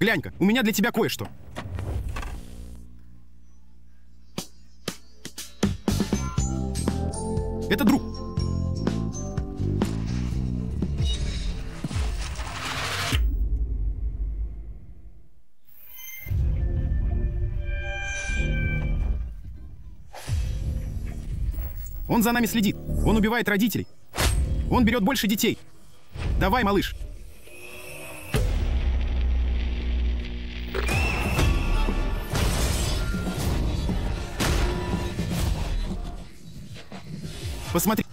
Глянь-ка, у меня для тебя кое-что. Это друг. Он за нами следит. Он убивает родителей. Он берет больше детей. Давай, малыш. Посмотри.